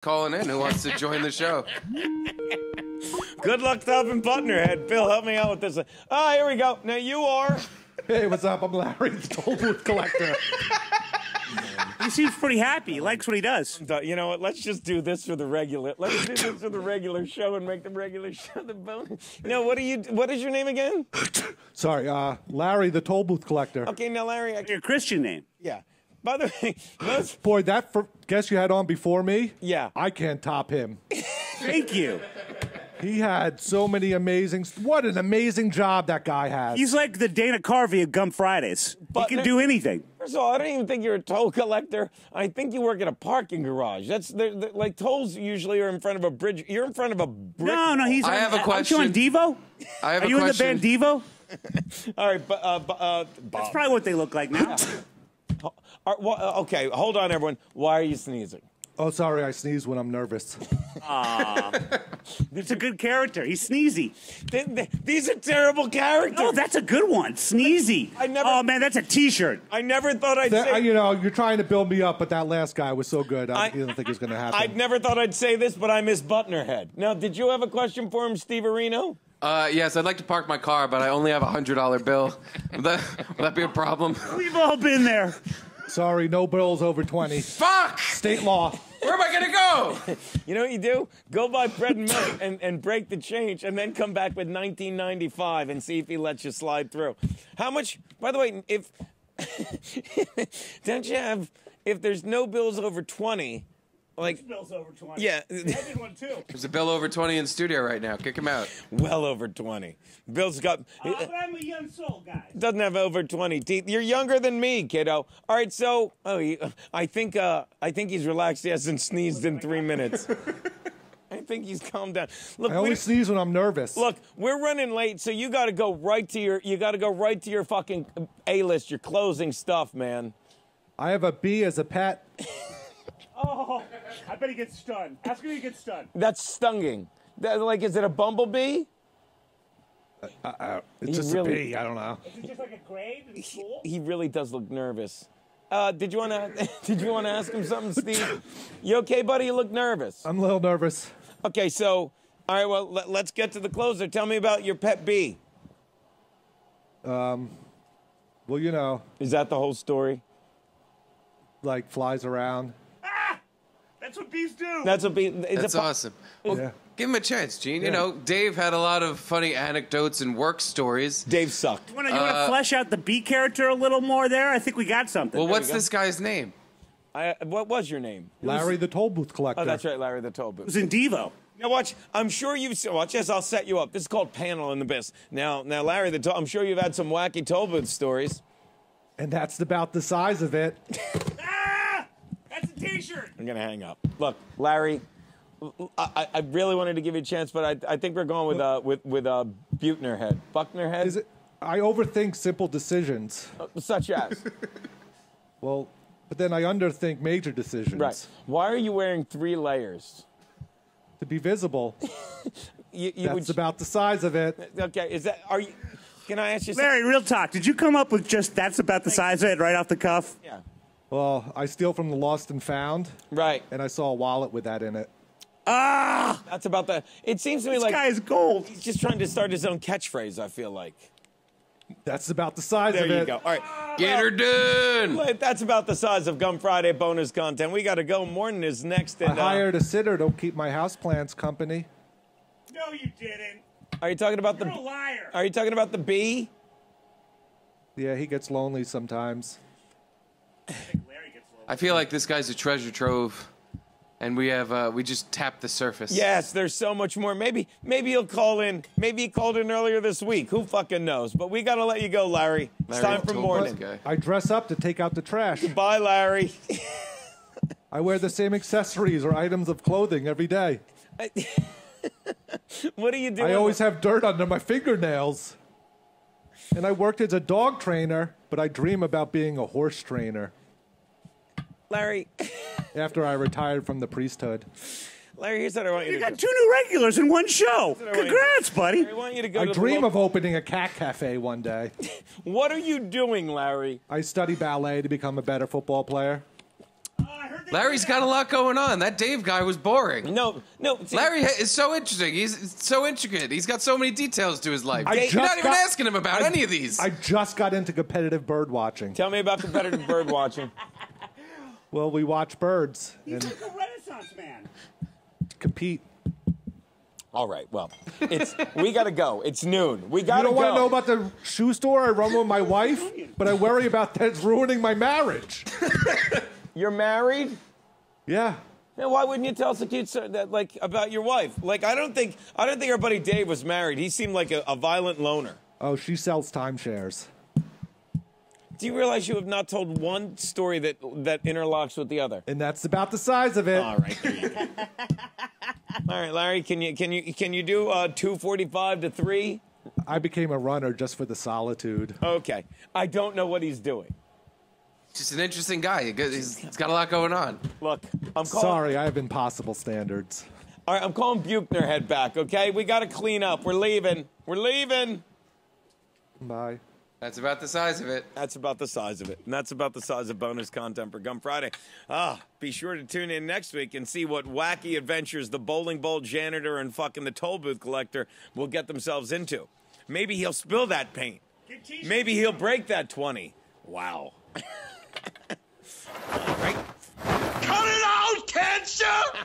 calling in who wants to join the show. Good luck to helping Butnerhead. Bill, help me out with this. Ah, here we go. Now you are. Hey, what's up? I'm Larry, the toll booth collector. He seems pretty happy. He likes what he does. You know what? Let's just do this for the regular. Let's do this for the regular show and make the regular show the bonus. No, what are you? What is your name again? Sorry, uh, Larry, the toll booth collector. Okay, now Larry. I, Your Christian name. yeah. By the way, those, Boy, that fir- guest you had on before me, Yeah. I can't top him. Thank you. He had so many amazing. What an amazing job that guy has. He's like the Dana Carvey of Gum Fridays. But he can do anything. First of all, I don't even think you're a toll collector. I think you work at a parking garage. That's they're, they're- like tolls usually are in front of a bridge. You're in front of a brick. No, no, he's. I on, have a question. aren't you on question. Devo? I have Are a you in the band Devo? All right, but uh, but, uh, That's probably what they look like now. Are- wha- uh, okay, hold on, everyone. Why are you sneezing? oh, sorry, I sneeze when I'm nervous. It's a good character. He's sneezy. Th- th- these are terrible characters. Oh, that's a good one. Sneezy. I never- Oh man, that's a T-shirt. I never thought I'd That- say. you know, you're trying to build me up, but that last guy was so good. I, I- didn't think it was going to happen. I never thought I'd say this, but I miss Butnerhead. Now, did you have a question for him, Steve Areno? Uh, yes, I'd like to park my car, but I only have a hundred dollar bill. Would that, would that be a problem? We've all been there. Sorry, no bills over 20. Fuck! State law. Where am I gonna go? You know what you do? Go buy bread and milk and, and break the change, and then come back with 1995 and see if he lets you slide through. How much? By the way, if don't you have? If there's no bills over 20, like Bill's over twenty. yeah, I did one too. There's a bill over twenty in studio right now. Kick him out. well over 20. Bill's got. Uh, but I'm a young soul guy. doesn't have over 20 teeth. You're younger than me, kiddo. All right, so oh, he, I think uh, I think he's relaxed. He hasn't sneezed in three minutes. I think he's calmed down. Look, I only sneeze when I'm nervous. look, we're running late, so you got to go right to your you got to go right to your fucking A list, your closing stuff, man. I have a bee as a pet. I bet he gets stunned. Ask him if he gets stunned. That's stinging. That, like, is it a bumblebee? It's He just really- a bee. I don't know. Is it just like a grave in school? He really does look nervous. Uh, did you want to? Did you want to ask him something, Steve? You okay, buddy? You look nervous. I'm a little nervous. Okay, so all right. Well, let, let's get to the closer. Tell me about your pet bee. Um, Well, you know, Is that the whole story? like flies around. That's what bees do. That's a bee. Is That's po- awesome. Well, Yeah. give him a chance, Gene. You know, Dave had a lot of funny anecdotes and work stories. Dave sucked. You want to uh, flesh out the bee character a little more there? I think we got something. Well, what's go. this guy's name? I, what was your name? Larry, the toll booth collector. Oh, that's right, Larry the Toll It Booth. was in Devo. Now watch. I'm sure you've seen. Watch this. I'll set you up. This is called panel in the biz. Now, now, Larry the Toll. I'm sure you've had some wacky toll booth stories. And that's about the size of it. That's a T-shirt. I'm gonna hang up. Look, Larry. I, I- I really wanted to give you a chance, but I, I think we're going with uh, with with uh, Butner head, Buckner head, Is it? I overthink simple decisions. such as. Well, but then I underthink major decisions. Right. Why are you wearing three layers? To be visible. You, you That's would, about the size of it. okay. Is that are you? Can I ask you? something? Larry, real talk. Did you come up with just that's about the size of it right off the cuff? Yeah. Well, I steal from the lost and found, Right. and I saw a wallet with that in it. Ah, That's about the. It seems to me this like This guy is gold. he's just trying to start his own catchphrase. I feel like. That's about the size There of you it. go. All right. Get her done. Well, That's about the size of Gum Friday bonus content. We got to go. Morning is next. I And, uh, hired a sitter to keep my houseplants company. No, you didn't. are you talking about You're a the? liar. Are you talking about the bee? Yeah, he gets lonely sometimes. Larry gets low. I feel like this guy's a treasure trove, and we have uh, we just tapped the surface. Yes, there's so much more. Maybe, maybe he'll call in. Maybe he called in earlier this week. Who fucking knows? But we got to let you go, Larry. It's time for told morning. I dress up to take out the trash. Bye, Larry. I wear the same accessories or items of clothing every day. what are you doing? I always have dirt under my fingernails. And I worked as a dog trainer, but I dream about being a horse trainer Larry. after I retired from the priesthood. Larry, here's what I want you, You to got two new regulars in one show. what you- Congrats, buddy. I want you to go I to the dream lo- of opening a cat cafe one day. What are you doing, Larry? I study ballet to become a better football player. I heard Larry's got a lot going on. That Dave guy was boring. No, no. see- Larry is so interesting. He's so intricate. He's got so many details to his life. I You're just not even asking him about I- any of these. I just got into competitive bird watching. Tell me about competitive bird watching. Well, we watch birds He's and like a renaissance man. compete. All right, well, it's we gotta go. It's noon. We gotta You don't want to know about the shoe store I run with my wife, but I worry about that ruining my marriage. You're married. Yeah. Then why wouldn't you tell us a cute story that, like about your wife? Like I don't think I don't think our buddy Dave was married. He seemed like a, a violent loner. Oh, she sells timeshares. Do you realize you have not told one story that that interlocks with the other? And that's about the size of it. All right. there you go. All right, Larry, can you can you can you do uh, two forty five to three? I became a runner just for the solitude. Okay. I don't know what he's doing. Just an interesting guy. He got- He's, he's got a lot going on. Look, I'm calling. Sorry, I have impossible standards. All right, I'm calling Buchner head back. Okay, we got to clean up. We're leaving. We're leaving. Bye. That's about the size of it. That's about the size of it. And that's about the size of bonus content for Gum Friday. Ah, be sure to tune in next week and see what wacky adventures the bowling ball janitor and fucking the toll booth collector will get themselves into. Maybe he'll spill that paint. Maybe he'll break that 20. Wow. All right. Cut it out, can't you?